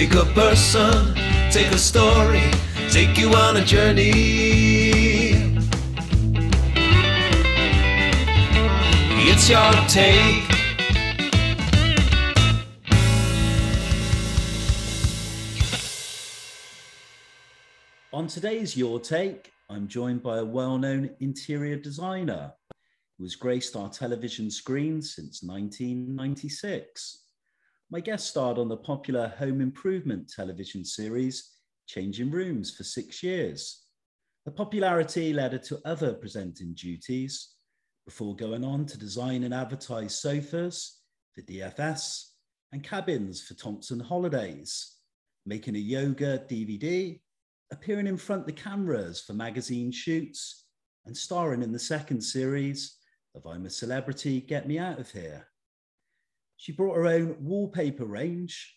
Take a person, take a story, take you on a journey. It's your take. On today's Your Take, I'm joined by a well known interior designer who has graced our television screens since 1996. My guest starred on the popular home improvement television series Changing Rooms for six years. The popularity led her to other presenting duties before going on to design and advertise sofas for DFS and cabins for Thomson Holidays, making a yoga DVD appearing in front of the cameras for magazine shoots, and starring in the second series of I'm a Celebrity, Get Me Out of Here. She brought her own wallpaper range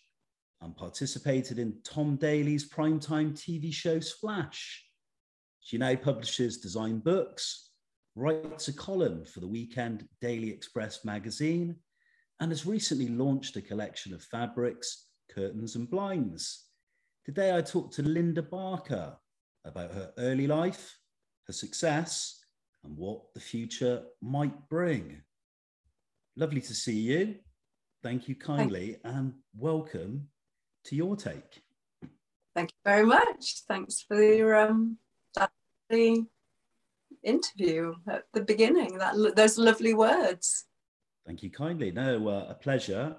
and participated in Tom Daley's primetime TV show Splash. She now publishes design books, writes a column for the weekend Daily Express magazine, and has recently launched a collection of fabrics, curtains, and blinds. Today, I talked to Linda Barker about her early life, her success, and what the future might bring. Lovely to see you. Thank you kindly and welcome to your take. Thank you very much. Thanks for your um, the interview at the beginning. That those lovely words. Thank you kindly. No, uh, a pleasure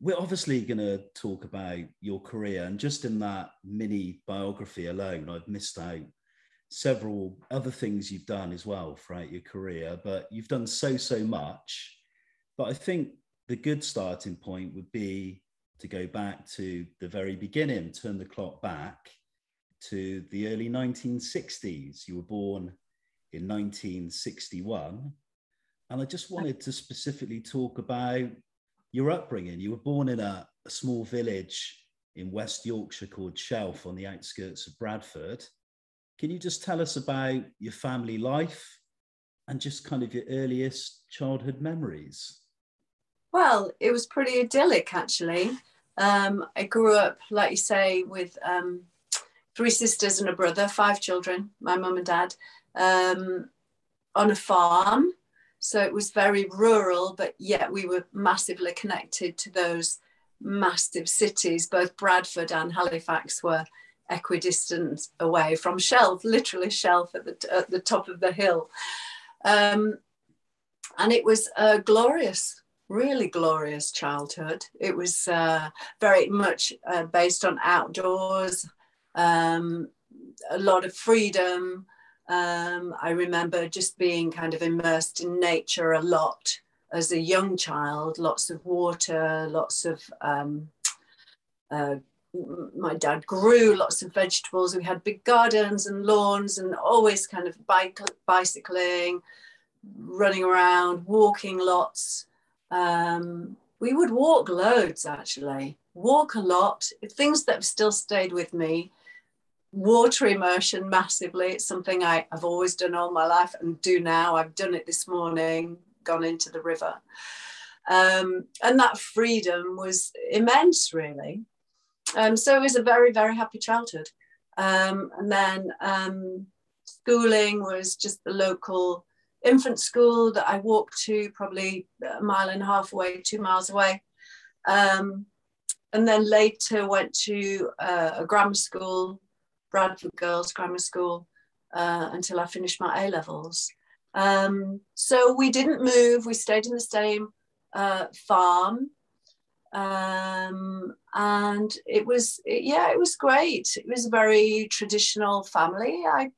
we're obviously going to talk about your career and just in that mini biography alone i've missed out several other things you've done as well throughout your career but you've done so so much but i think the good starting point would be to go back to the very beginning turn the clock back to the early 1960s you were born in 1961 and i just wanted to specifically talk about your upbringing. You were born in a, a small village in West Yorkshire called Shelf on the outskirts of Bradford. Can you just tell us about your family life and just kind of your earliest childhood memories? Well, it was pretty idyllic actually. Um, I grew up, like you say, with um, three sisters and a brother, five children, my mum and dad, um, on a farm. So it was very rural, but yet we were massively connected to those massive cities. Both Bradford and Halifax were equidistant away from Shelf, literally Shelf at the, at the top of the hill. Um, and it was a glorious, really glorious childhood. It was uh, very much uh, based on outdoors, um, a lot of freedom, um, I remember just being kind of immersed in nature a lot as a young child, lots of water, lots of. Um, uh, my dad grew lots of vegetables. We had big gardens and lawns, and always kind of bike, bicycling, running around, walking lots. Um, we would walk loads actually, walk a lot. Things that have still stayed with me water immersion massively. It's something I, have always done all my life and do now. I've done it this morning, gone into the river. Um, and that freedom was immense, really. Um, so it was a very, very happy childhood. Um, and then um, schooling was just the local infant school that I walked to, probably a mile and a half away, two miles away. Um, and then later went to uh, a grammar school Bradford Girls Grammar School uh, until I finished my A levels. Um, so we didn't move, we stayed in the same uh, farm. Um, and it was, yeah, it was great. It was a very traditional family, I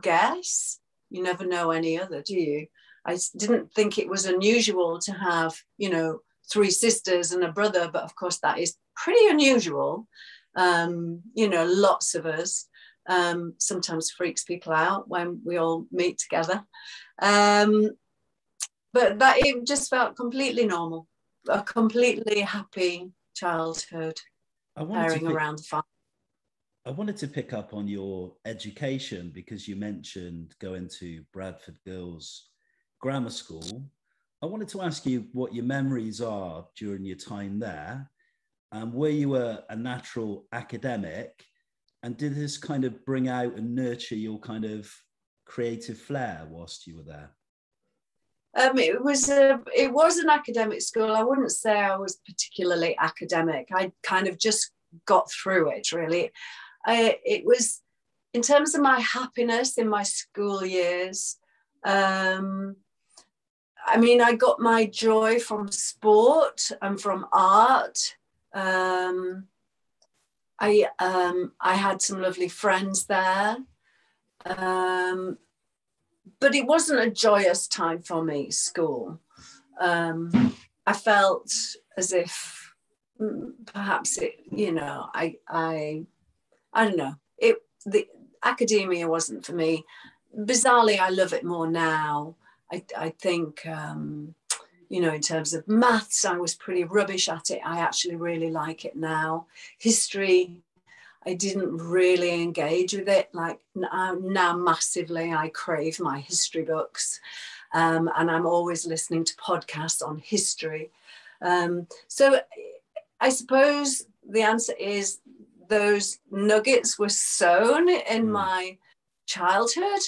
guess. You never know any other, do you? I didn't think it was unusual to have, you know, three sisters and a brother, but of course that is pretty unusual. Um, you know, lots of us um, sometimes freaks people out when we all meet together. Um, but that it just felt completely normal, a completely happy childhood, pairing around the farm. I wanted to pick up on your education because you mentioned going to Bradford Girls Grammar School. I wanted to ask you what your memories are during your time there And were you a, a natural academic? And did this kind of bring out and nurture your kind of creative flair whilst you were there? Um, it was a, it was an academic school. I wouldn't say I was particularly academic. I kind of just got through it. Really, I, it was in terms of my happiness in my school years. Um, I mean, I got my joy from sport and from art. Um, I um, I had some lovely friends there. Um, but it wasn't a joyous time for me, school. Um, I felt as if mm, perhaps it, you know, I, I, I don't know. It the academia wasn't for me. Bizarrely, I love it more now. I, I think, um, you know, in terms of maths, I was pretty rubbish at it. I actually really like it now. History, I didn't really engage with it. Like now, now massively, I crave my history books. Um, and I'm always listening to podcasts on history. Um, so I suppose the answer is those nuggets were sown in mm. my childhood,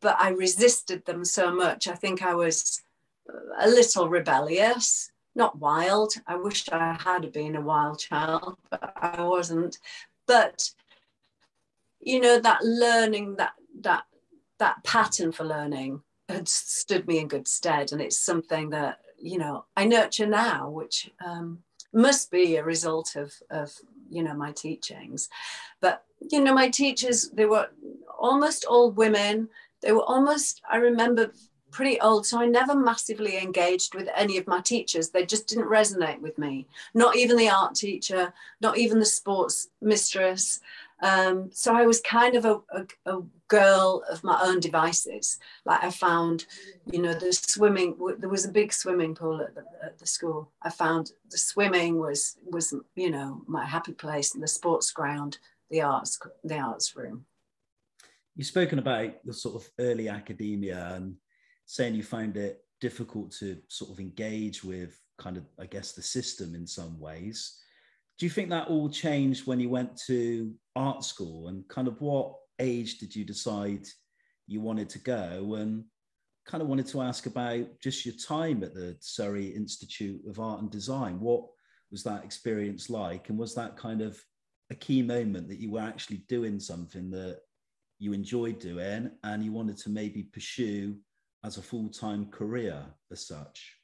but I resisted them so much. I think I was a little rebellious, not wild. I wish I had been a wild child, but I wasn't but you know that learning that that that pattern for learning had stood me in good stead and it's something that you know i nurture now which um, must be a result of of you know my teachings but you know my teachers they were almost all women they were almost i remember pretty old, so I never massively engaged with any of my teachers. They just didn't resonate with me. Not even the art teacher, not even the sports mistress. Um, so I was kind of a, a, a, girl of my own devices. Like I found, you know, the swimming. There was a big swimming pool at the, at the school. I found the swimming was was you know my happy place, and the sports ground, the arts the arts room. You've spoken about the sort of early academia and saying you found it difficult to sort of engage with kind of, I guess, the system in some ways. Do you think that all changed when you went to art school? And kind of what age did you decide you wanted to go? And kind of wanted to ask about just your time at the Surrey Institute of Art and Design. What was that experience like? And was that kind of a key moment that you were actually doing something that you enjoyed doing and you wanted to maybe pursue as a full-time career as such?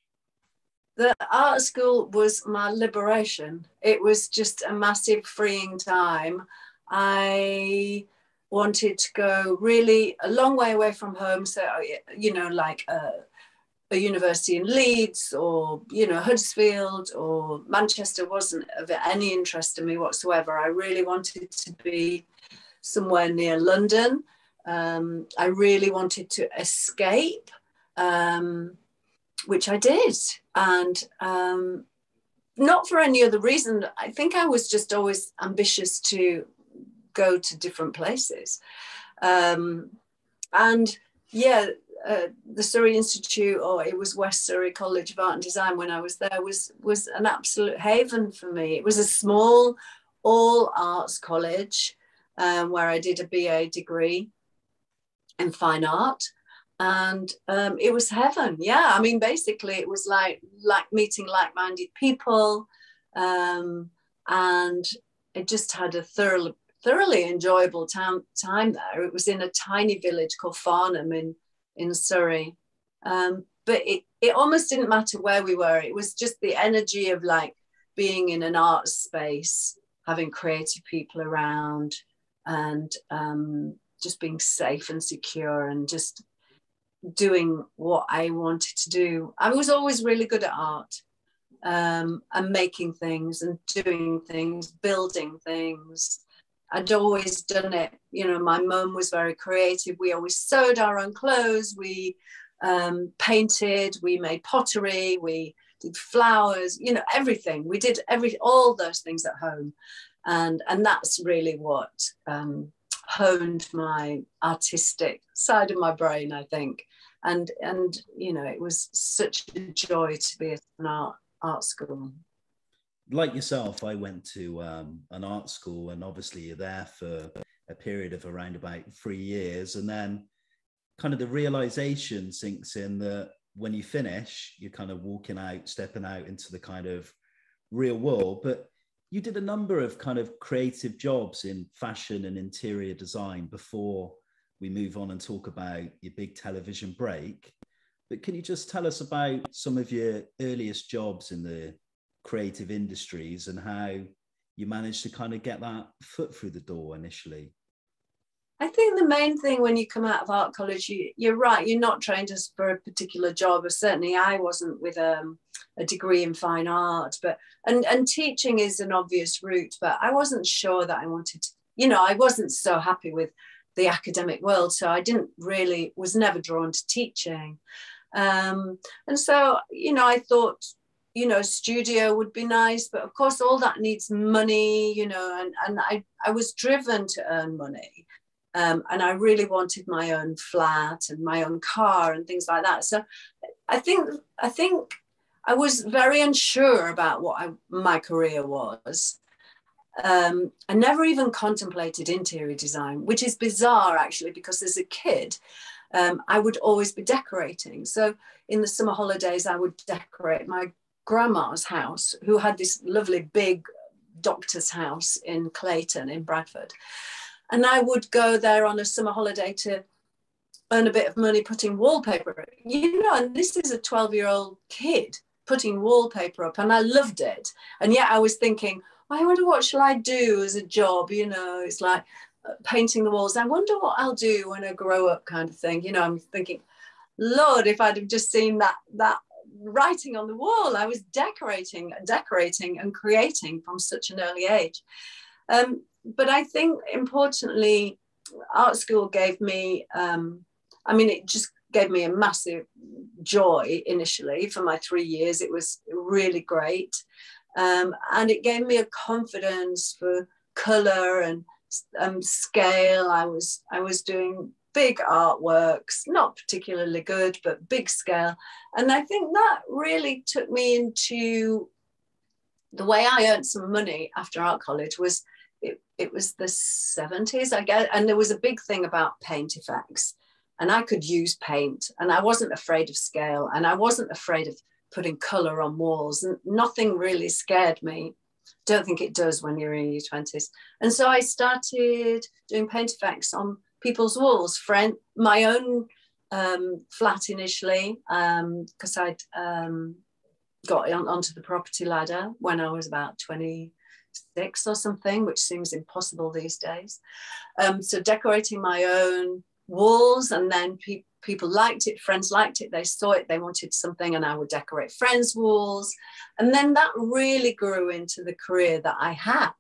The art school was my liberation. It was just a massive freeing time. I wanted to go really a long way away from home. So, you know, like a, a university in Leeds or, you know, Huddersfield or Manchester wasn't of any interest to me whatsoever. I really wanted to be somewhere near London um, I really wanted to escape, um, which I did. And um, not for any other reason. I think I was just always ambitious to go to different places. Um, and yeah, uh, the Surrey Institute, or it was West Surrey College of Art and Design when I was there, was was an absolute haven for me. It was a small, all arts college um, where I did a BA degree, in fine art and um, it was heaven. Yeah i mean basically it was like like meeting like-minded people um, and it just had a thoroughly thoroughly enjoyable time time there. It was in a tiny village called farnham in in surrey. Um, but it, it almost didn't matter where we were. It was just the energy of like being in an art space having creative people around and um, just being safe and secure and just doing what I wanted to do. I was always really good at art um, and making things and doing things, building things. I'd always done it. You know, my mum was very creative. We always sewed our own clothes. We um, painted. We made pottery. We did flowers. You know, everything. We did every all those things at home, and and that's really what um, honed my artistic side of my brain, I think. And and you know, it was such a joy to be at an art art school. like yourself, I went to um, an art school, and obviously you're there for a period of around about three years, and then kind of the realization sinks in that when you finish, you're kind of walking out, stepping out into the kind of real world. But you did a number of kind of creative jobs in fashion and interior design before we move on and talk about your big television break. But can you just tell us about some of your earliest jobs in the creative industries and how you managed to kind of get that foot through the door initially? I think the main thing when you come out of art college, you, you're right, you're not trained as for a particular job. Or certainly I wasn't with um, a degree in fine art, but and, and teaching is an obvious route, but I wasn't sure that I wanted to, you know, I wasn't so happy with the academic world. So I didn't really, was never drawn to teaching. Um, and so, you know, I thought, you know, studio would be nice, but of course all that needs money, you know, and, and I, I was driven to earn money. Um, and I really wanted my own flat and my own car and things like that. So I think I think I was very unsure about what I, my career was. Um, I never even contemplated interior design, which is bizarre actually, because as a kid, um, I would always be decorating. So in the summer holidays, I would decorate my grandma's house, who had this lovely big doctor's house in Clayton in Bradford. And I would go there on a summer holiday to earn a bit of money putting wallpaper. You know, and this is a 12 year old kid putting wallpaper up, and I loved it. And yet I was thinking, I wonder what shall I do as a job? You know, it's like uh, painting the walls. I wonder what I'll do when I grow up, kind of thing. You know, I'm thinking, Lord, if I'd have just seen that that writing on the wall, I was decorating, decorating, and creating from such an early age. Um, but I think importantly, art school gave me, um, I mean, it just gave me a massive joy initially for my three years. It was really great. Um, and it gave me a confidence for color and um, scale. I was, I was doing big artworks, not particularly good, but big scale. And I think that really took me into the way I earned some money after art college was it, it was the 70s, I guess. And there was a big thing about paint effects. And I could use paint and I wasn't afraid of scale and I wasn't afraid of putting color on walls. And nothing really scared me. Don't think it does when you're in your 20s. And so I started doing paint effects on people's walls. Friend, my own um, flat initially, because um, I'd um, got on, onto the property ladder when I was about 20 six or something, which seems impossible these days. Um, so decorating my own walls and then pe- people liked it, friends liked it, they saw it, they wanted something and I would decorate friends' walls. And then that really grew into the career that I have.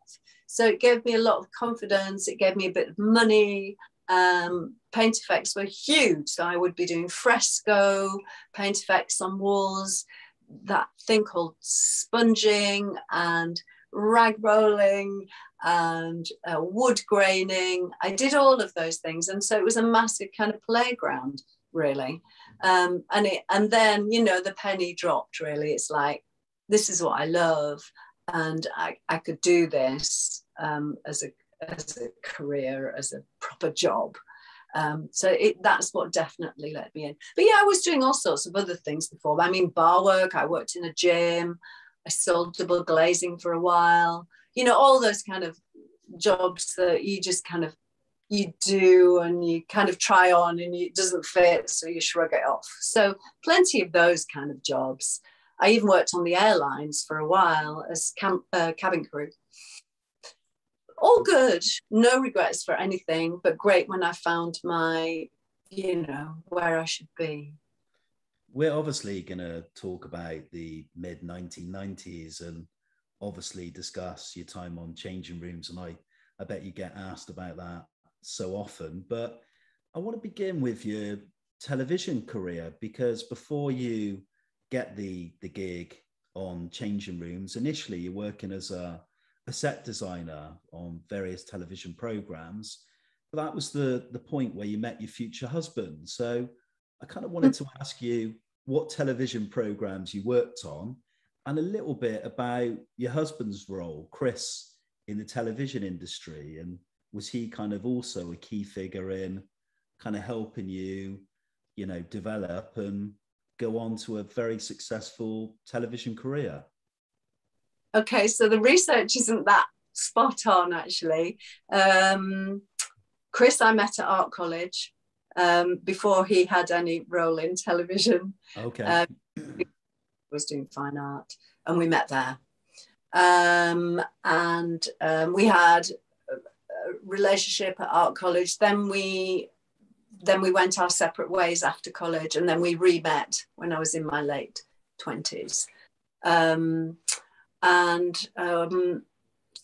So it gave me a lot of confidence, it gave me a bit of money. Um, paint effects were huge. So I would be doing fresco, paint effects on walls, that thing called sponging and rag rolling and uh, wood graining. I did all of those things. And so it was a massive kind of playground, really. Um, and, it, and then, you know, the penny dropped really. It's like, this is what I love. And I, I could do this um, as, a, as a career, as a proper job. Um, so it, that's what definitely let me in. But yeah, I was doing all sorts of other things before. I mean, bar work, I worked in a gym. I sold double glazing for a while. You know, all those kind of jobs that you just kind of you do and you kind of try on and it doesn't fit, so you shrug it off. So plenty of those kind of jobs. I even worked on the airlines for a while as uh, cabin crew. All good, no regrets for anything, but great when I found my, you know, where I should be we're obviously going to talk about the mid 1990s and obviously discuss your time on changing rooms. And I, I bet you get asked about that so often. But I want to begin with your television career because before you get the, the gig on changing rooms, initially you're working as a, a set designer on various television programs. But that was the, the point where you met your future husband. So I kind of wanted hmm. to ask you what television programs you worked on and a little bit about your husband's role, Chris, in the television industry. And was he kind of also a key figure in kind of helping you, you know, develop and go on to a very successful television career? Okay, so the research isn't that spot on actually. Um, Chris, I met at art college um, before he had any role in television. Okay. Um, was doing fine art, and we met there. Um, and um, we had a, relationship at art college. Then we then we went our separate ways after college, and then we re-met when I was in my late twenties. Um, and um,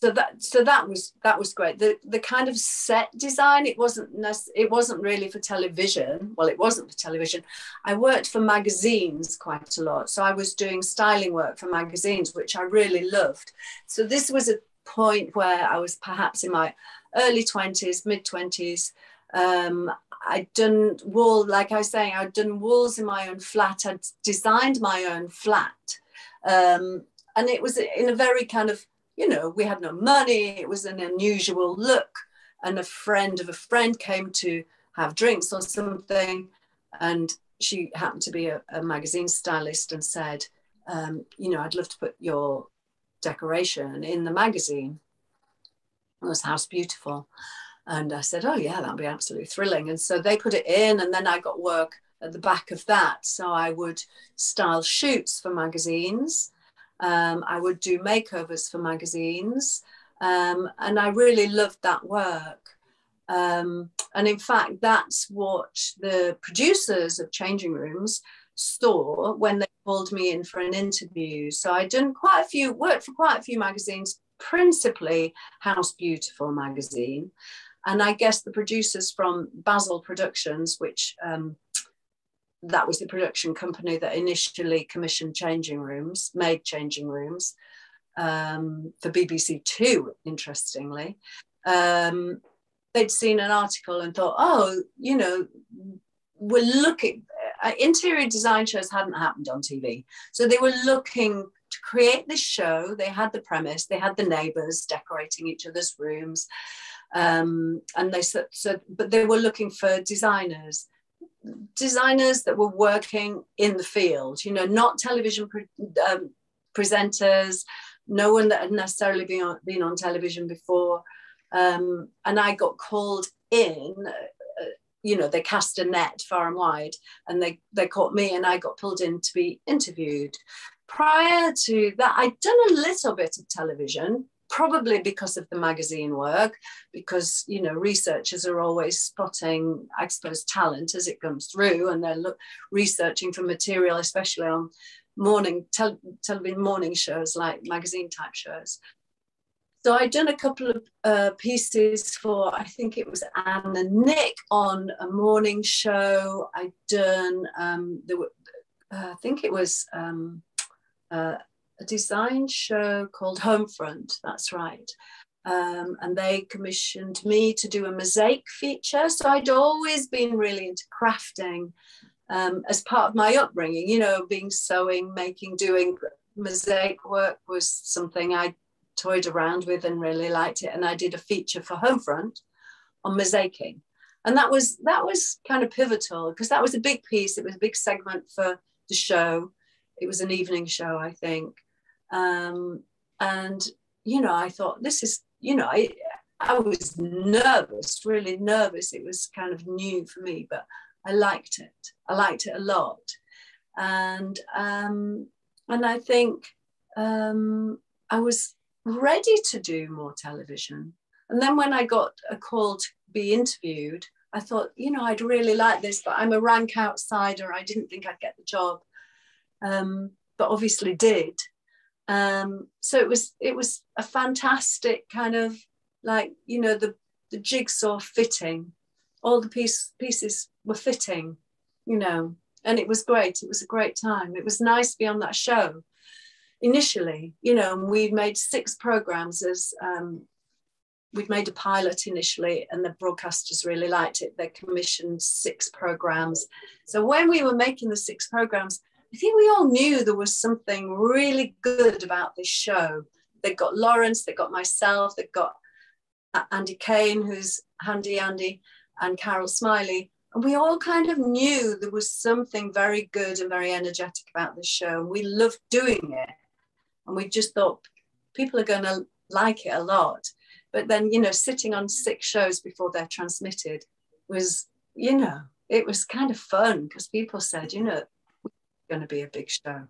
so that so that was that was great. The the kind of set design it wasn't it wasn't really for television. Well it wasn't for television. I worked for magazines quite a lot. So i was doing styling work for magazines which i really loved. So this was a point where i was perhaps in my early 20s mid 20s um, I'd done wall, like I was saying, I'd done walls in my own flat. I'd designed my own flat. Um, and it was in a very kind of you know, we had no money. It was an unusual look. And a friend of a friend came to have drinks or something. And she happened to be a, a magazine stylist and said, um, you know, I'd love to put your decoration in the magazine. It was House Beautiful. And I said, oh, yeah, that'd be absolutely thrilling. And so they put it in, and then I got work at the back of that. So I would style shoots for magazines. Um, I would do makeovers for magazines, um, and I really loved that work. Um, and in fact, that's what the producers of Changing Rooms saw when they called me in for an interview. So I'd done quite a few, worked for quite a few magazines, principally House Beautiful magazine. And I guess the producers from Bazal Productions, which um, that was the production company that initially commissioned changing rooms, made changing rooms um, for BBC Two, interestingly. Um, they'd seen an article and thought, oh, you know, we're looking, uh, interior design shows hadn't happened on TV. So they were looking to create this show. They had the premise, they had the neighbors decorating each other's rooms. Um, and they said, so, but they were looking for designers designers that were working in the field, you know, not television pre- um, presenters, no one that had necessarily been on, been on television before. Um, and I got called in, uh, you know, they cast a net far and wide and they, they caught me and I got pulled in to be interviewed. Prior to that, I'd done a little bit of television, probably because of the magazine work, because you know researchers are always spotting, I suppose, talent as it comes through, and they're look, researching for material, especially on morning tel- television morning shows like magazine type shows. So I'd done a couple of uh, pieces for, I think it was Anne and Nick on a morning show. I'd done, um, there were, uh, I think it was um, uh, a design show called Homefront, that's right. Um, and they commissioned me to do a mosaic feature. So I'd always been really into crafting um, as part of my upbringing, you know, being sewing, making, doing mosaic work was something I toyed around with and really liked it. And I did a feature for Homefront on mosaicing. And that was that was kind of pivotal because that was a big piece. It was a big segment for the show. It was an evening show, I think. Um, and, you know, I thought, this is, you know, I, I was nervous, really nervous. It was kind of new for me, but I liked it. I liked it a lot. And, um, and I think um, I was ready to do more television. And then when I got a call to be interviewed, I thought, you know, I'd really like this, but I'm a rank outsider. I didn't think I'd get the job, um, but obviously did. Um, so it was it was a fantastic kind of like you know the the jigsaw fitting, all the piece, pieces were fitting, you know, and it was great. It was a great time. It was nice to be on that show. Initially, you know, and we made six programs as um, we'd made a pilot initially and the broadcasters really liked it they commissioned six programs so when we were making the six programs I think we all knew there was something really good about this show. They got Laurence, they got myself, they got uh, Andy Kane, who's Handy Andy, and Carol Smillie. And we all kind of knew there was something very good and very energetic about this show. We loved doing it. And we just thought people are going to like it a lot. But then, you know, sitting on six shows before they're transmitted was, you know, it was kind of fun because people said, you know, going to be a big show.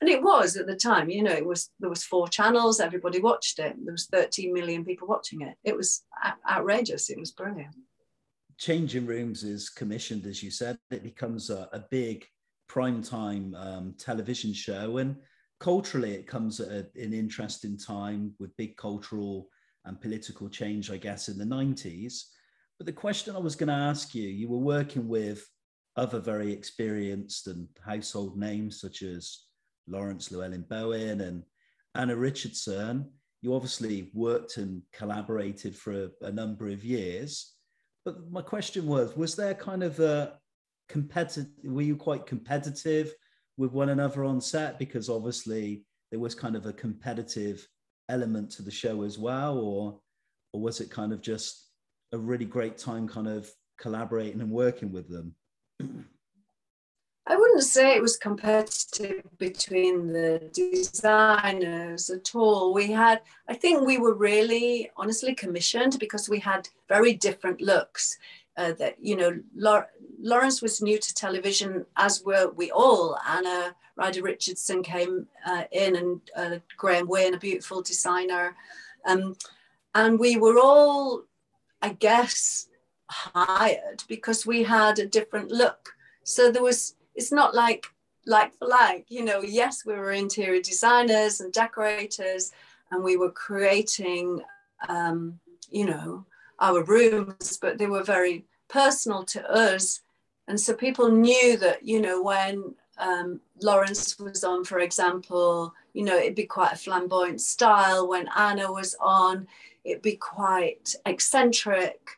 And it was at the time, you know, it was there was four channels, everybody watched it. There was 13 million people watching it. It was outrageous. It was brilliant. Changing Rooms is commissioned, as you said. It becomes a, a big primetime um, television show. And culturally, it comes at a, an interesting time with big cultural and political change, I guess, in the 90s. But the question I was going to ask you you were working with other very experienced and household names such as Laurence Llewelyn-Bowen and Anna Richardson. You obviously worked and collaborated for a, a number of years. But my question was was there kind of a competitive, were you quite competitive with one another on set? Because obviously there was kind of a competitive element to the show as well, or or was it kind of just a really great time kind of collaborating and working with them? I wouldn't say it was competitive between the designers at all. We had, I think we were really honestly commissioned because we had very different looks. Uh, that you know, Laurence was new to television, as were we all. Anna Ryder Richardson came uh, in, and uh, Graham Wynn, a beautiful designer, um, and we were all, I guess, hired because we had a different look. So there was, it's not like like for like, you know, yes, we were interior designers and decorators and we were creating, um, you know, our rooms, but they were very personal to us. And so people knew that, you know, when um, Laurence was on, for example, you know, it'd be quite a flamboyant style. When Anna was on, it'd be quite eccentric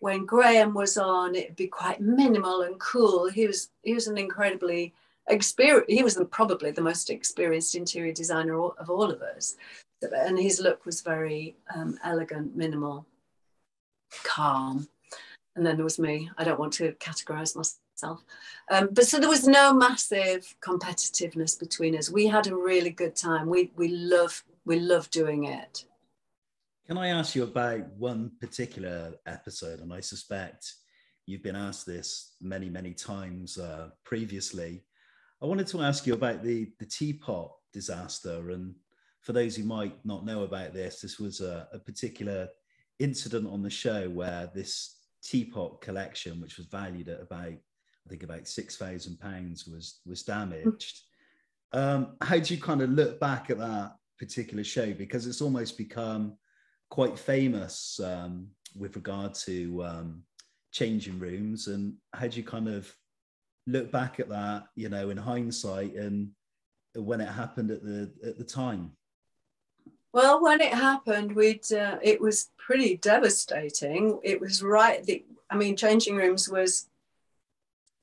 when Graham was on, it'd be quite minimal and cool. He was he was an incredibly experienced. He was probably the most experienced interior designer of all of us, and his look was very um, elegant, minimal, calm. And then there was me. I don't want to categorize myself, um, but so there was no massive competitiveness between us. We had a really good time. We we love we love doing it. Can I ask you about one particular episode? And I suspect you've been asked this many, many times uh, previously. I wanted to ask you about the, the teapot disaster. And for those who might not know about this, this was a, a particular incident on the show where this teapot collection, which was valued at about, I think about six thousand pounds, was was damaged. Um, how do you kind of look back at that particular show? Because it's almost become quite famous um, with regard to um, changing rooms. And how do you kind of look back at that, you know, in hindsight and when it happened at the at the time? Well, when it happened, we'd uh, it was pretty devastating. It was right. The, I mean, changing rooms was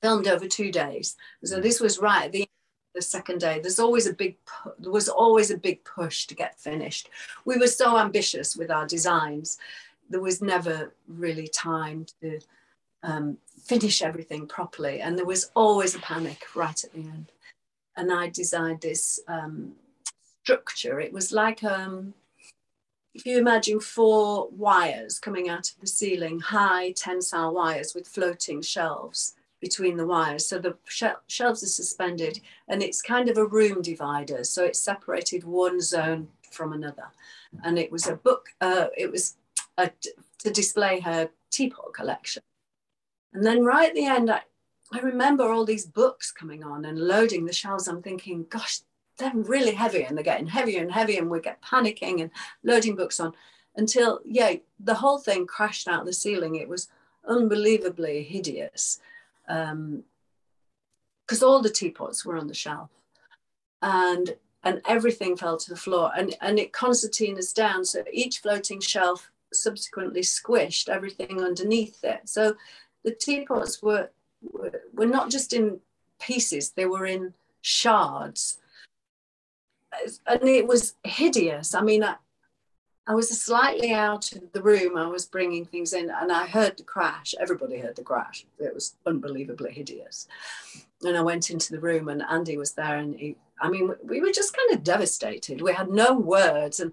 filmed over two days, so mm. this was right at the the second day. There's always a big, there was always a big push to get finished. We were so ambitious with our designs. There was never really time to um, finish everything properly. And there was always a panic right at the end. And I designed this um, structure. It was like, um, if you imagine four wires coming out of the ceiling, high tensile wires with floating shelves between the wires. So the shelves are suspended and it's kind of a room divider. So it separated one zone from another. And it was a book, uh, it was a, to display her teapot collection. And then right at the end, I, I remember all these books coming on and loading the shelves. I'm thinking, gosh, they're really heavy and they're getting heavier and heavier and we get panicking and loading books on until, yeah, the whole thing crashed out of the ceiling. It was unbelievably hideous because um, all the teapots were on the shelf. And and everything fell to the floor. And and it concertinas down. So each floating shelf subsequently squished everything underneath it. So the teapots were were, were not just in pieces. They were in shards. And it was hideous. I mean, I, I was slightly out of the room. I was bringing things in and I heard the crash. Everybody heard the crash. It was unbelievably hideous. And I went into the room and Andy was there and he, I mean, we were just kind of devastated. We had no words. And,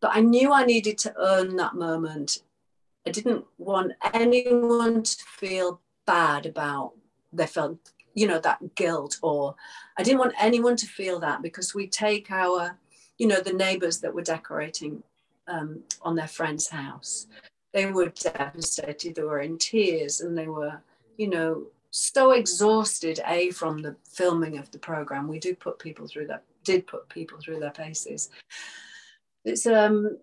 but I knew I needed to earn that moment. I didn't want anyone to feel bad about they felt, you know, that guilt or I didn't want anyone to feel that because we take our, you know, the neighbors that were decorating um, on their friend's house. They were devastated, they were in tears, and they were, you know, so exhausted, A, from the filming of the program. We do put people through that, did put people through their paces. It's, um,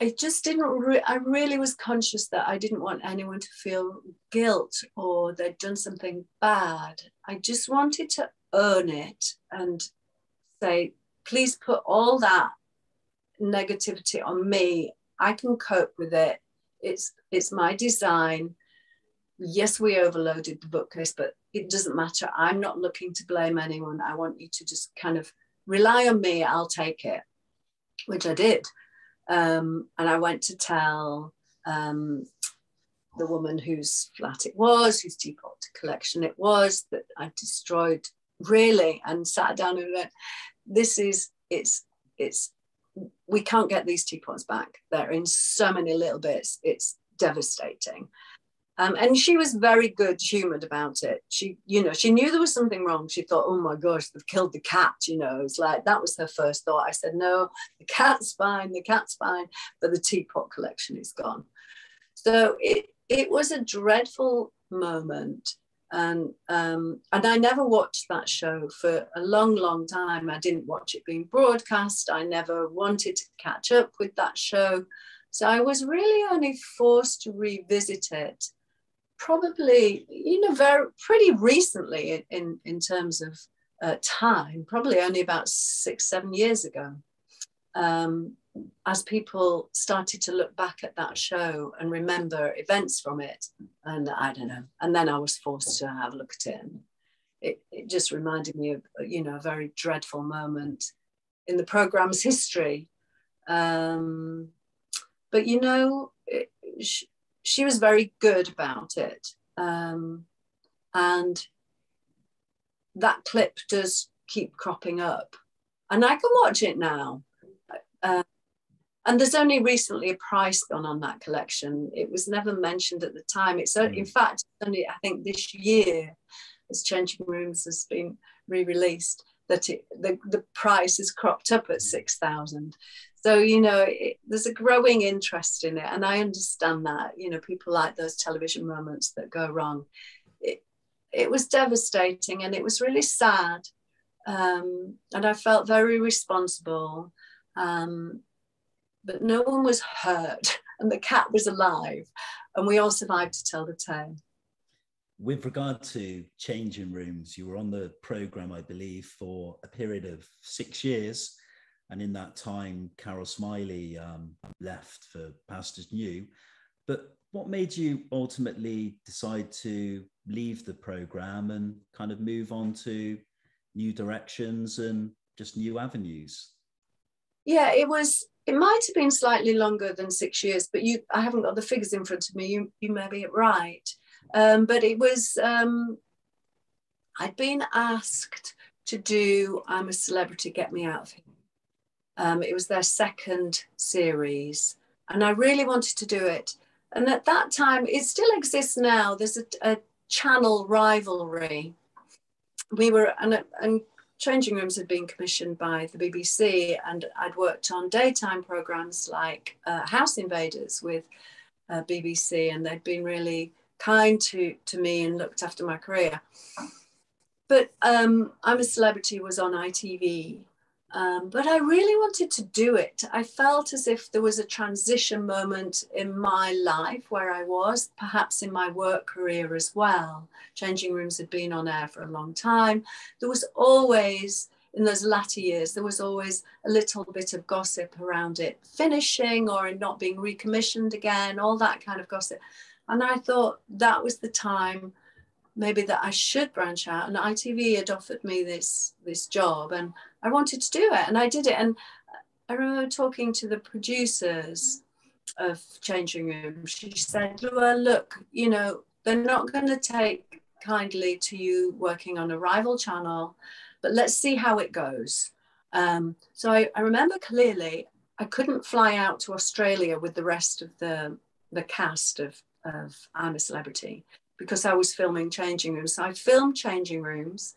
it just didn't, re- I really was conscious that I didn't want anyone to feel guilt or they'd done something bad. I just wanted to earn it and say, please put all that negativity on me i can cope with it. It's it's my design. Yes we overloaded the bookcase but it doesn't matter. I'm not looking to blame anyone. I want you to just kind of rely on me. I'll take it which i did. Um, and i went to tell um, the woman whose flat it was whose teapot collection it was that i destroyed really and sat down and went this is it's it's we can't get these teapots back. They're in so many little bits. It's devastating. Um, and she was very good humored about it. She, you know, she knew there was something wrong. She thought, oh my gosh, they've killed the cat. You know, it's like that was her first thought. I said, no, the cat's fine, the cat's fine, but the teapot collection is gone. So it it was a dreadful moment and um, and I never watched that show for a long, long time. I didn't watch it being broadcast. I never wanted to catch up with that show, so I was really only forced to revisit it, probably you know very pretty recently in in, terms of uh, time, probably only about six seven years ago. Um, as people started to look back at that show and remember events from it, and I don't know, and then I was forced to have a look at it. It, it just reminded me of, you know, a very dreadful moment in the program's history. Um, but, you know, it, she, she, was very good about it. Um, and that clip does keep cropping up. And I can watch it now. Uh, and there's only recently a price gone on that collection. It was never mentioned at the time. It's mm. in fact only I think this year, as Changing Rooms has been re-released, that it, the the price has cropped up at six thousand. So you know, it, there's a growing interest in it, and I understand that. You know, people like those television moments that go wrong. It it was devastating, and it was really sad, um, and I felt very responsible. Um, but no one was hurt and the cat was alive and we all survived to tell the tale. With regard to changing rooms, you were on the program, I believe, for a period of six years. And in that time, Carol Smillie um, left for Pastors New. But what made you ultimately decide to leave the program and kind of move on to new directions and just new avenues? Yeah, it was it might have been slightly longer than six years, but you, I haven't got the figures in front of me. You, you may be right. Um, but it was, um, I'd been asked to do I'm a Celebrity, Get Me Out of Here. Um, it was their second series, and I really wanted to do it. And at that time, it still exists now. There's a, a channel rivalry. We were, and, and changing rooms had been commissioned by the BBC, and I'd worked on daytime programs like uh, House Invaders with uh, BBC, and they'd been really kind to to me and looked after my career. But um, I'm a Celebrity was on ITV, um, but I really wanted to do it. I felt as if there was a transition moment in my life where I was, perhaps in my work career as well. Changing Rooms had been on air for a long time. There was always, in those latter years, there was always a little bit of gossip around it finishing or not being recommissioned again, all that kind of gossip. And I thought that was the time maybe that I should branch out. And ITV had offered me this this job, and I wanted to do it, and I did it. And I remember talking to the producers of Changing Room. She said, "Well, look, you know, they're not going to take kindly to you working on a rival channel, but let's see how it goes." Um, so I, I remember clearly I couldn't fly out to Australia with the rest of the the cast of of I'm a Celebrity because I was filming changing rooms. So I filmed changing rooms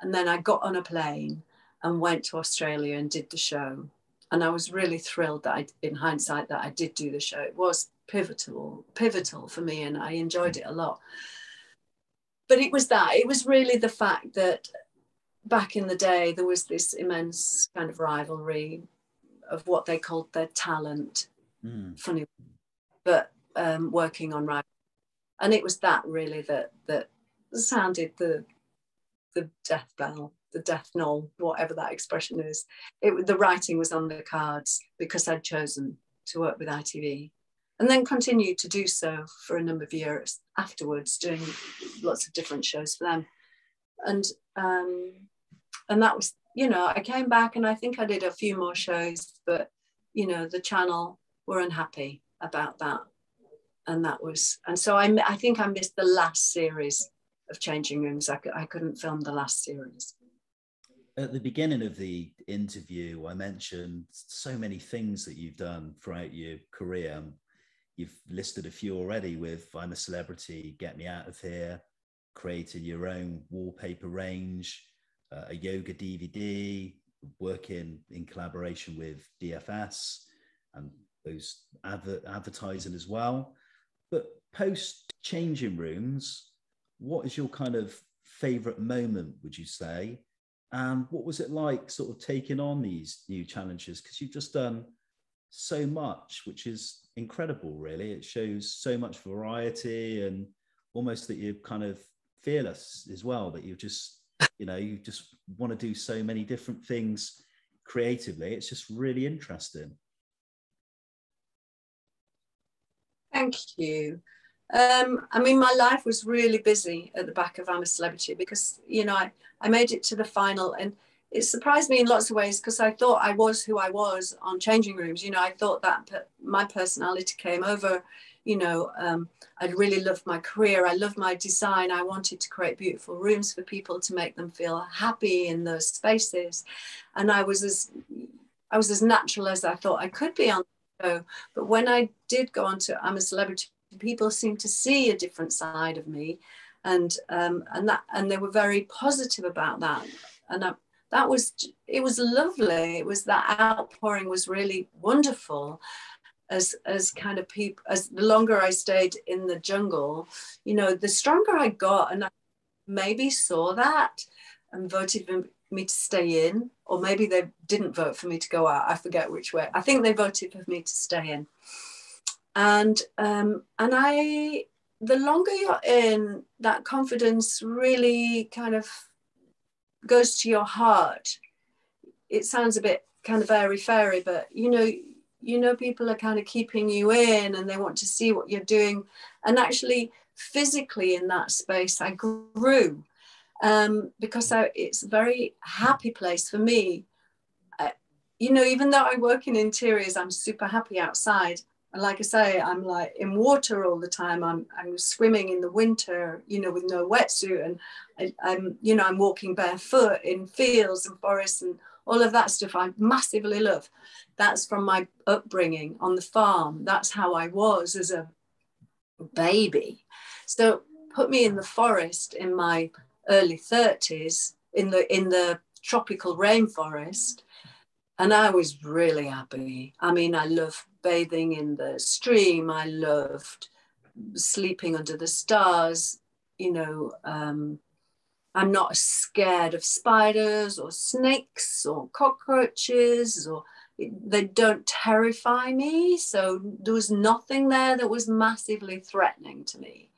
and then I got on a plane and went to Australia and did the show. And I was really thrilled that I, in hindsight, that I did do the show. It was pivotal, pivotal for me, and I enjoyed it a lot. But it was that, it was really the fact that back in the day, there was this immense kind of rivalry of what they called their talent. Mm. Funny, but um, working on rival and it was that really that that sounded the the death bell the death knell whatever that expression is. It the writing was on the cards because i'd chosen to work with itv and then continued to do so for a number of years afterwards doing lots of different shows for them. And um and that was you know i came back and i think i did a few more shows but you know the channel were unhappy about that and that was and so I, I think I missed the last series of Changing Rooms. I, I couldn't film the last series. At the beginning of the interview, I mentioned so many things that you've done throughout your career. You've listed a few already with I'm a Celebrity, Get Me Out of Here, created your own wallpaper range, uh, a yoga DVD, working in collaboration with DFS and those adver- advertising as well. But post changing rooms, what is your kind of favorite moment, would you say? And what was it like sort of taking on these new challenges? Because you've just done so much, which is incredible, really. It shows so much variety and almost that you're kind of fearless as well, that you just, you know, you just want to do so many different things creatively. It's just really interesting. Thank you. Um, I mean, my life was really busy at the back of I'm a Celebrity because, you know, I, I made it to the final and it surprised me in lots of ways because I thought I was who I was on Changing Rooms. You know, I thought that my personality came over. You know, um, I really loved my career. I loved my design. I wanted to create beautiful rooms for people to make them feel happy in those spaces. And I was as I was as natural as I thought I could be on But when I did go on to I'm a Celebrity, people seemed to see a different side of me, and um, and that and they were very positive about that. And I, that was it was lovely. It was that outpouring was really wonderful. As, as kind of people as the longer I stayed in the jungle, you know, the stronger I got, and I maybe saw that and voted me to stay in, or maybe they didn't vote for me to go out. I forget which way. I think they voted for me to stay in. And um, and I, the longer you're in, that confidence really kind of goes to your heart. It sounds a bit kind of airy fairy, but you know, you know, people are kind of keeping you in, and they want to see what you're doing. And actually, physically in that space, I grew um, because I, it's a very happy place for me. Uh, you know, even though I work in interiors, I'm super happy outside. And like I say, I'm like in water all the time. I'm, I'm swimming in the winter, you know, with no wetsuit. And I, I'm, you know, I'm walking barefoot in fields and forests and all of that stuff I massively love. That's from my upbringing on the farm. That's how I was as a baby. So put me in the forest in my early 30s in the in the tropical rainforest and I was really happy. I mean, I love bathing in the stream. I loved sleeping under the stars. You know, um, I'm not scared of spiders or snakes or cockroaches or they don't terrify me. So there was nothing there that was massively threatening to me.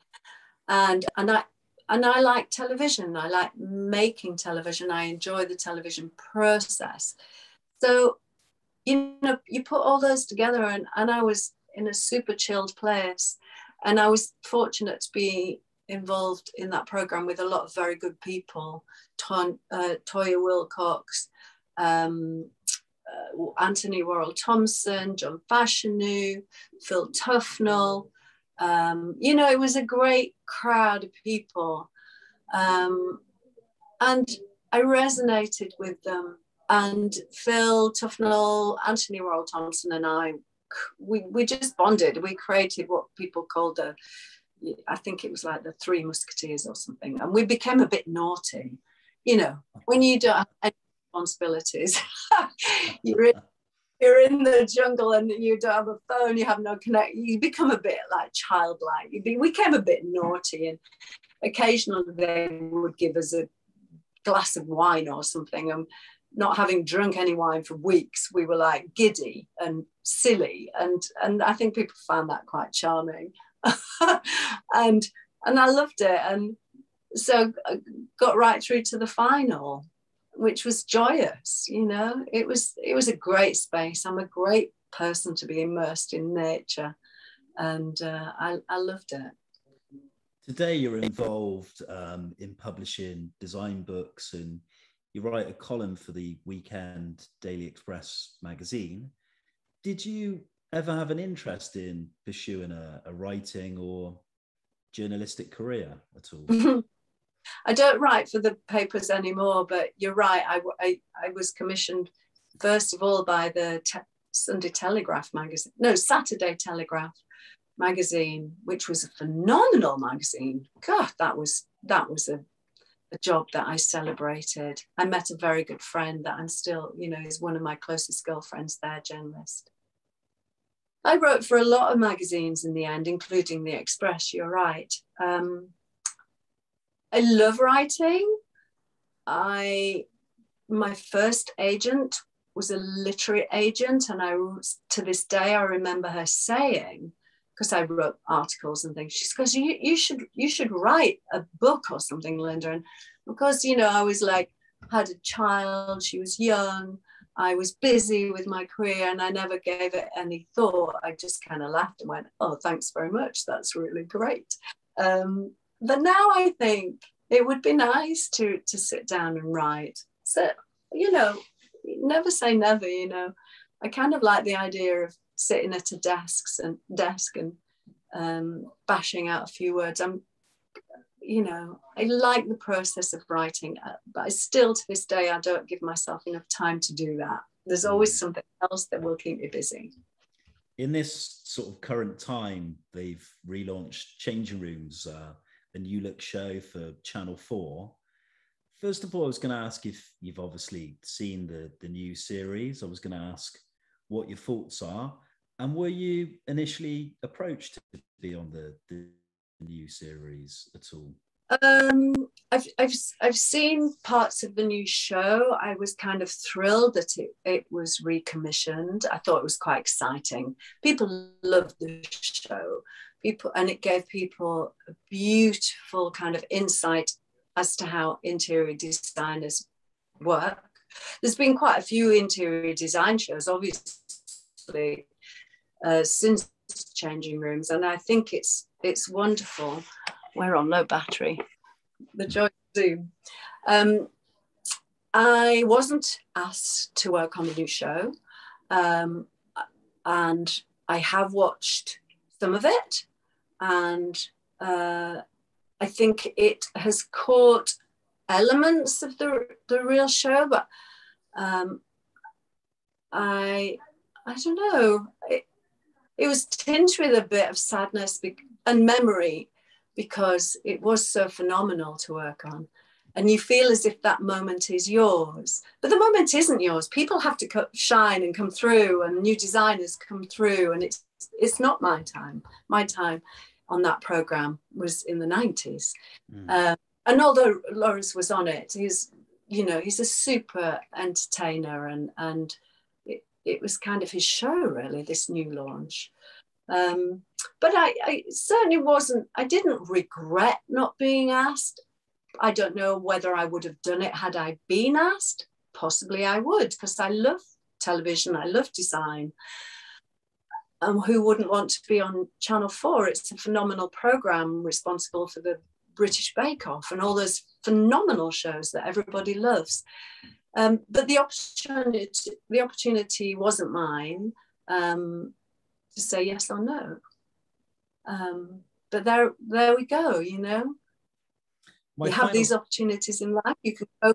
And and I and I like television. I like making television. I enjoy the television process. So, you know, you put all those together, and, and I was in a super chilled place. And I was fortunate to be involved in that program with a lot of very good people Ton, uh, Toyah Willcox, um, uh, Anthony Worrell Thompson, John Fashanu, Phil Tufnell. Um, you know, it was a great crowd of people. Um, and I resonated with them. And Phil Tufnell, Anthony Worrell Thompson, and I, we, we just bonded. We created what people called a, I think it was like the Three Musketeers or something. And we became a bit naughty. You know, when you don't have any responsibilities, you're, in, you're in the jungle and you don't have a phone, you have no connect, you become a bit like childlike. You we became a bit naughty and occasionally they would give us a glass of wine or something. And not having drunk any wine for weeks, we were like giddy and silly. And, and I think people found that quite charming. and and I loved it. And so I got right through to the final, which was joyous. You know, it was it was a great space. I'm a great person to be immersed in nature, and uh, I, I loved it. Today, you're involved um, in publishing design books, and you write a column for the Weekend Daily Express magazine. Did you ever have an interest in pursuing a, a writing or journalistic career at all? I don't write for the papers anymore, but you're right. I, I, I was commissioned first of all by the te- Sunday Telegraph magazine, no, Saturday Telegraph magazine, which was a phenomenal magazine. God, that was that was a, a job that I celebrated. I met a very good friend that I'm still, you know, is one of my closest girlfriends there, journalist. I wrote for a lot of magazines in the end, including The Express, you're right. Um, I love writing. I, my first agent was a literary agent, and I, to this day, I remember her saying, because I wrote articles and things. She goes, you, you should you should write a book or something, Linda. And because you know, I was like, had a child, she was young, I was busy with my career and I never gave it any thought. I just kind of laughed and went, oh, thanks very much. That's really great. Um, but now I think it would be nice to, to sit down and write. So, you know, never say never, you know. I kind of like the idea of sitting at a desk and desk and um, bashing out a few words. I'm you know, I like the process of writing, uh, but I still to this day, I don't give myself enough time to do that. There's always mm. something else that will keep me busy. In this sort of current time, they've relaunched Changing Rooms, uh, a new look show for Channel 4. First of all, I was going to ask if you've obviously seen the, the new series. I was going to ask what your thoughts are. And were you initially approached to be on the, the new series at all? Um, I've, I've, I've seen parts of the new show. I was kind of thrilled that it, it was recommissioned. I thought it was quite exciting. People loved the show. People, and it gave people a beautiful kind of insight as to how interior designers work. There's been quite a few interior design shows, obviously, uh, since changing rooms, and I think it's it's wonderful. We're on low battery. The joy Zoom. Um, I wasn't asked to work on the new show, um, and I have watched some of it, and uh, I think it has caught elements of the the real show, but um, I I don't know. It, it was tinged with a bit of sadness and memory because it was so phenomenal to work on. And you feel as if that moment is yours. But the moment isn't yours. People have to shine and come through, and new designers come through. And it's, it's not my time. My time on that program was in the 90s. Mm. Um, and although Laurence was on it, he's, you know, he's a super entertainer and, and it, it was kind of his show, really, this new launch. Um, but I, I certainly wasn't, I didn't regret not being asked. I don't know whether I would have done it had I been asked. Possibly I would, because I love television, I love design. Um, who wouldn't want to be on Channel 4? It's a phenomenal program responsible for the British Bake Off and all those phenomenal shows that everybody loves. Um, but the opportunity, the opportunity wasn't mine um, to say yes or no. Um, but there, there we go. You know, My you have these opportunities in life. You can go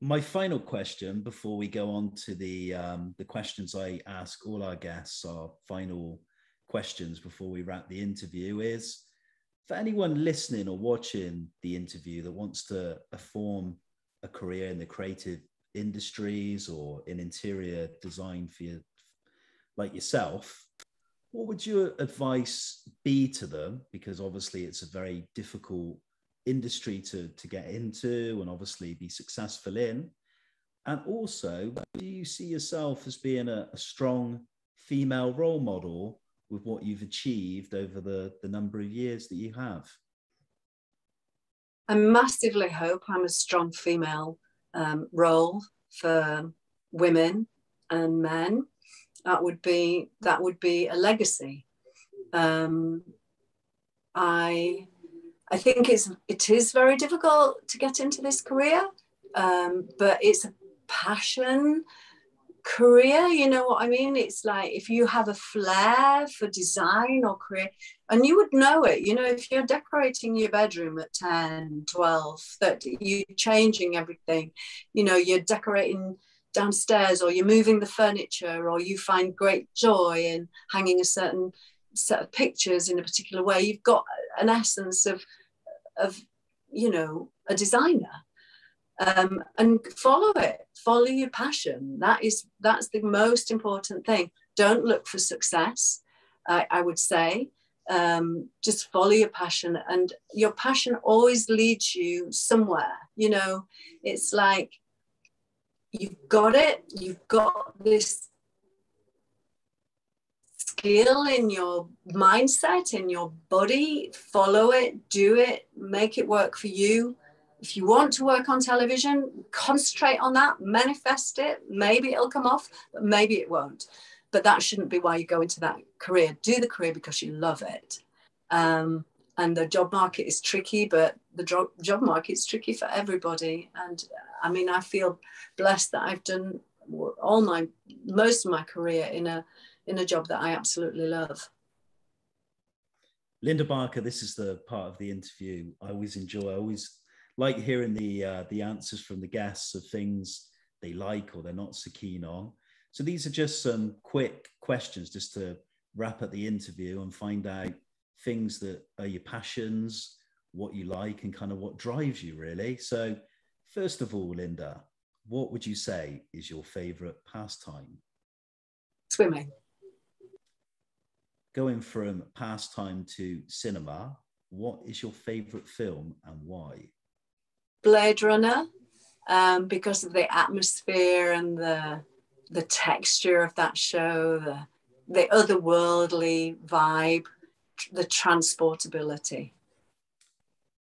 my final question before we go on to the um, the questions I ask all our guests, our final questions before we wrap the interview is for anyone listening or watching the interview that wants to form a career in the creative industries or in interior design for you, like yourself, what would your advice be to them? Because obviously it's a very difficult industry to, to get into and obviously be successful in? And also, do you see yourself as being a, a strong female role model with what you've achieved over the, the number of years that you have? I massively hope I'm a strong female um, role for women and men. That would be that would be a legacy. Um, I I think it's it is very difficult to get into this career, um, but it's a passion career. You know what I mean? It's like if you have a flair for design or career, and you would know it. You know, if you're decorating your bedroom at 10, 12, 30, you're changing everything. You know, you're decorating downstairs or you're moving the furniture or you find great joy in hanging a certain set of pictures in a particular way you've got an essence of of you know a designer. Um, and follow it follow your passion. That is that's the most important thing. Don't look for success i, I would say. Um, just follow your passion and your passion always leads you somewhere you know? It's like you've got it you've got this skill in your mindset, in your body, follow it, do it, make it work for you. If you want to work on television, concentrate on that, manifest it. Maybe it'll come off, but maybe it won't. But that shouldn't be why you go into that career. Do the career because you love it. Um, and the job market is tricky, but the job market is tricky for everybody. And I mean, I feel blessed that I've done all my most of my career in a in a job that I absolutely love. Linda Barker, this is the part of the interview I always enjoy. I always like hearing the uh, the answers from the guests of things they like or they're not so keen on. So these are just some quick questions just to wrap up the interview and find out things that are your passions, what you like, and kind of what drives you really. So, first of all, Linda, what would you say is your favorite pastime? Swimming going from pastime to cinema, what is your favorite film and why? Blade Runner, um, because of the atmosphere and the the texture of that show, the the otherworldly vibe, the transportability.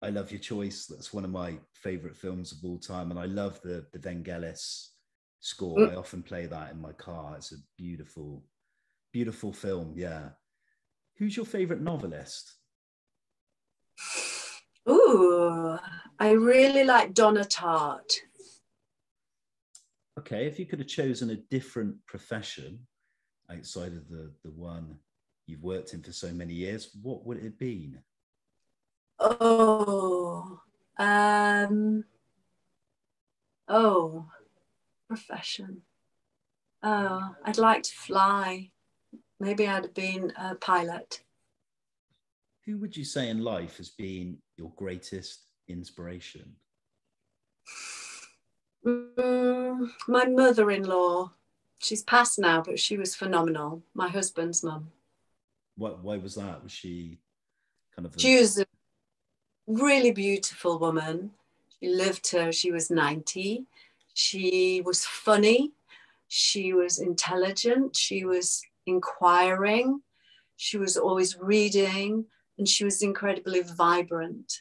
I love your choice. That's one of my favorite films of all time, and I love the the Vangelis score. Mm. I often play that in my car. It's a beautiful, beautiful film. Yeah. Who's your favorite novelist? Ooh, I really like Donna Tartt. Okay, if you could have chosen a different profession outside of the, the one you've worked in for so many years, what would it have been? Oh, um, oh, profession. Oh, I'd like to fly maybe I'd have been a pilot. Who would you say in life has been your greatest inspiration? Mm, my mother in law. She's passed now, but she was phenomenal. My husband's mum. What, why was that? Was she kind of. A... She was a really beautiful woman. She lived till she was 90. She was funny. She was intelligent. She was inquiring. She was always reading and she was incredibly vibrant.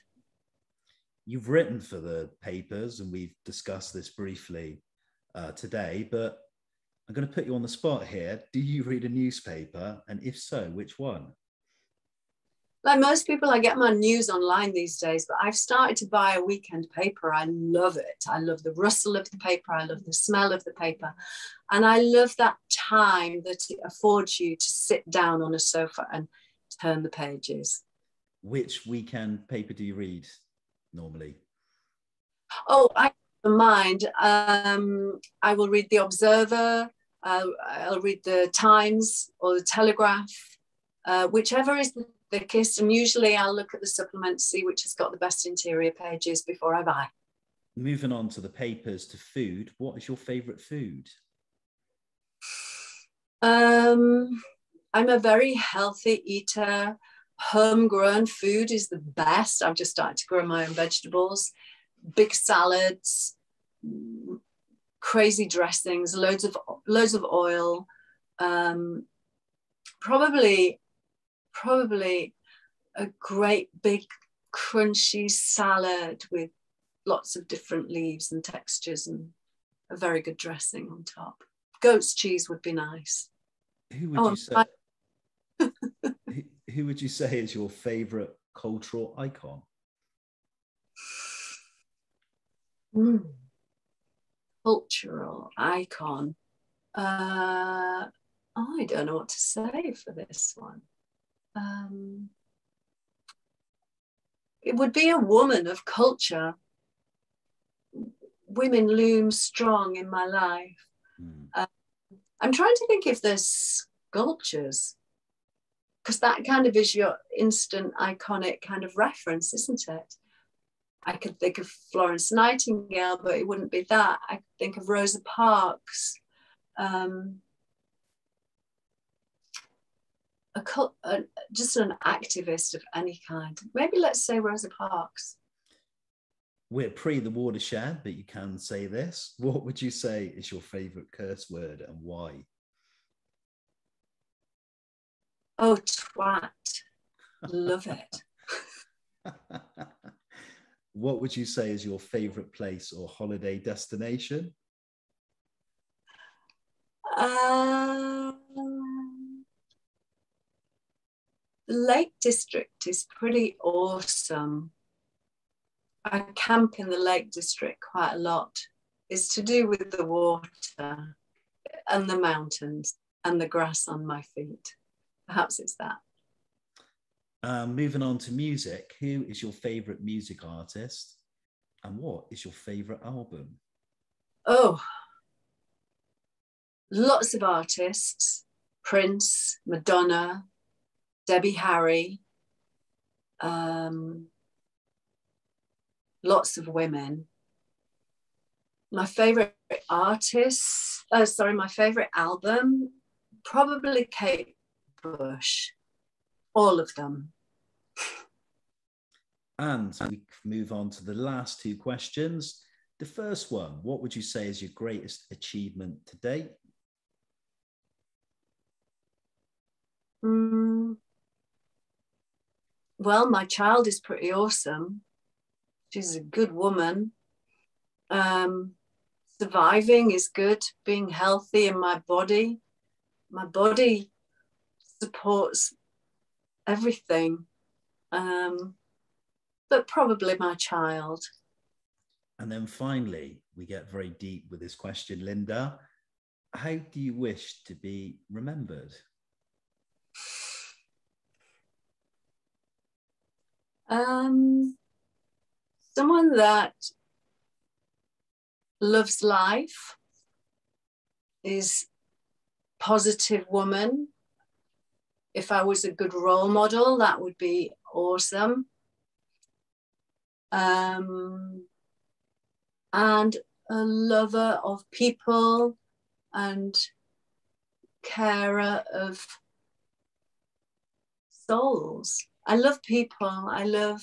You've written for the papers, and we've discussed this briefly uh, today, but I'm going to put you on the spot here. Do you read a newspaper? And if so, which one? Like most people, I get my news online these days, but I've started to buy a weekend paper. I love it. I love the rustle of the paper. I love the smell of the paper. And I love that time that it affords you to sit down on a sofa and turn the pages. Which weekend paper do you read normally? Oh, I mind. Um, I will read The Observer, I'll, I'll read The Times or The Telegraph, uh, whichever is the thickest. And usually I'll look at the supplement see which has got the best interior pages before I buy. Moving on to the papers to food, what is your favourite food? Um, I'm a very healthy eater. Homegrown food is the best. I've just started to grow my own vegetables, big salads, crazy dressings, loads of loads of oil. Um, probably probably a great big crunchy salad with lots of different leaves and textures and a very good dressing on top. Goat's cheese would be nice. Who would oh, you say? who, who would you say is your favorite cultural icon? Mm. Cultural icon. Uh, I don't know what to say for this one um, it would be a woman of culture. Women loom strong in my life. Mm. Uh, I'm trying to think if there's sculptures, because that kind of is your instant iconic kind of reference, isn't it? I could think of Florence Nightingale, but it wouldn't be that. I could think of Rosa Parks. Um, a, a, just an activist of any kind. Maybe let's say Rosa Parks. We're pre the watershed, but you can say this. What would you say is your favorite curse word and why? Oh, twat. Love it. what would you say is your favorite place or holiday destination? Um, the Lake District is pretty awesome. I camp in the Lake District quite a lot. It's to do with the water and the mountains and the grass on my feet. Perhaps it's that. Um, moving on to music, who is your favorite music artist and what is your favorite album? Oh, lots of artists Prince, Madonna, Debbie Harry, um, lots of women. My favorite artist, oh, sorry, my favorite album, probably Kate Bush, all of them. And we move on to the last two questions. The first one, what would you say is your greatest achievement to date? Mm, well, my child is pretty awesome. She's a good woman. Um, surviving is good, being healthy in my body. My body supports everything. Um, but probably my child. And then finally, we get very deep with this question, Linda. How do you wish to be remembered? Um, someone that loves life, is positive woman. If I was a good role model, that would be awesome. Um, and a lover of people and carer of souls. I love people. I love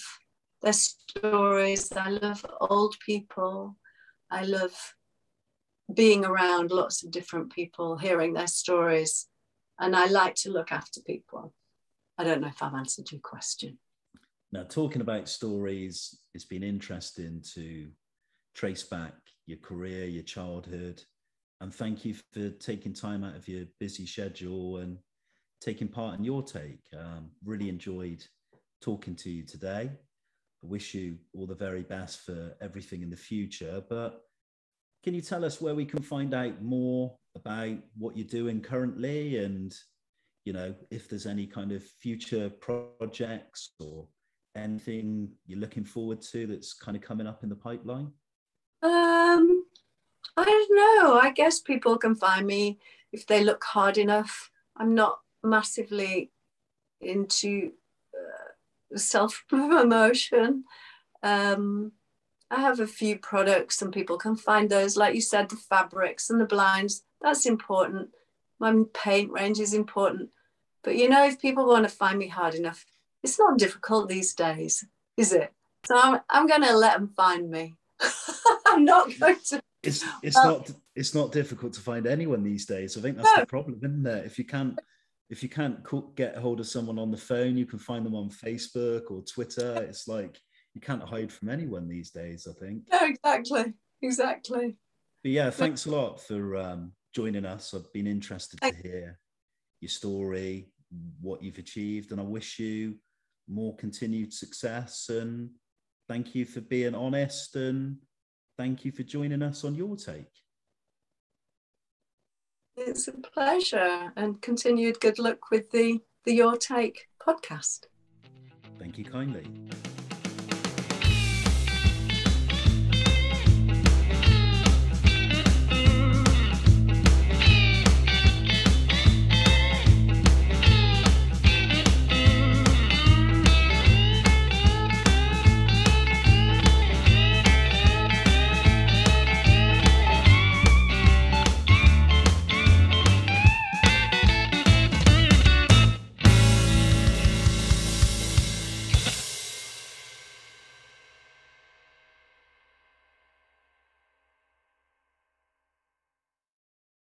their stories. I love old people. I love being around lots of different people, hearing their stories. And I like to look after people. I don't know if I've answered your question. Now, talking about stories, it's been interesting to trace back your career, your childhood, and thank you for taking time out of your busy schedule and taking part in your take. Um, really enjoyed talking to you today. I wish you all the very best for everything in the future. But can you tell us where we can find out more about what you're doing currently and you know if there's any kind of future projects or anything you're looking forward to that's kind of coming up in the pipeline? Um, I don't know. I guess people can find me if they look hard enough. I'm not massively into uh, self promotion. Um, I have a few products and people can find those. Like you said, the fabrics and the blinds, that's important. My paint range is important. But you know, if people want to find me hard enough, it's not difficult these days, is it? So I'm, I'm going to let them find me. I'm not going to. It's it's um, not it's not difficult to find anyone these days. I think that's no. the problem, isn't there? If you can't if you can't get hold of someone on the phone, you can find them on Facebook or Twitter. It's like you can't hide from anyone these days. I think. No, exactly, exactly. But yeah, thanks a lot for um, joining us. I've been interested to hear your story, what you've achieved, and I wish you more continued success. And thank you for being honest and thank you for joining us on Your Take. It's a pleasure and continued good luck with the, the Your Take podcast. Thank you kindly.